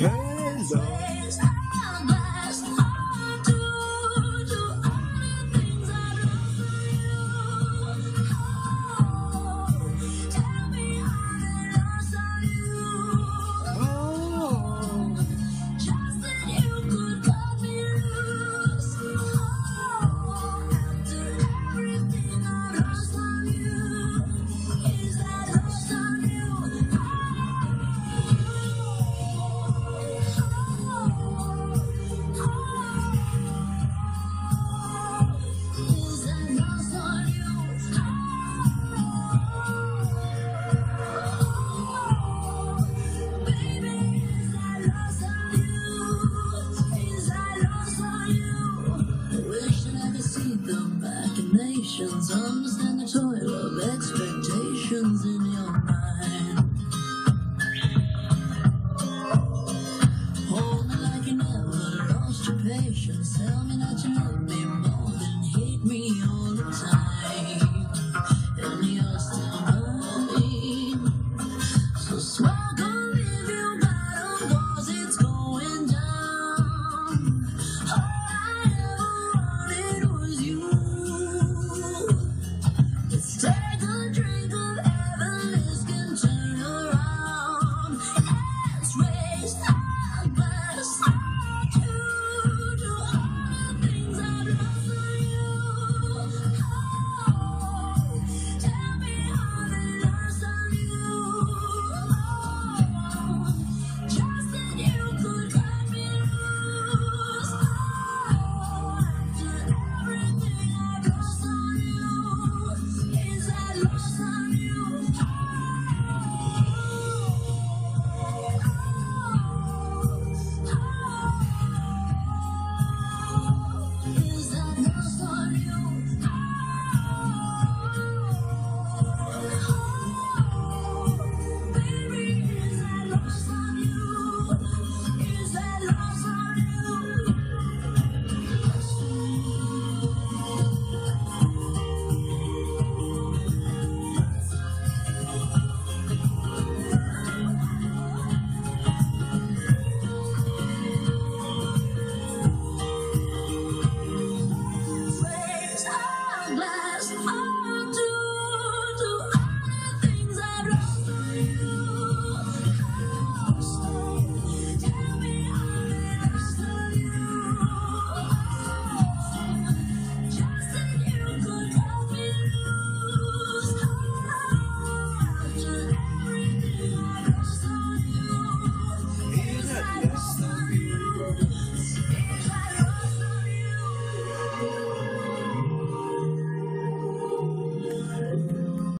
Yeah. the machinations. Understand the toil of expectations in your mind. Hold me like you never lost your patience. Tell me that you love me more than hate me all the time.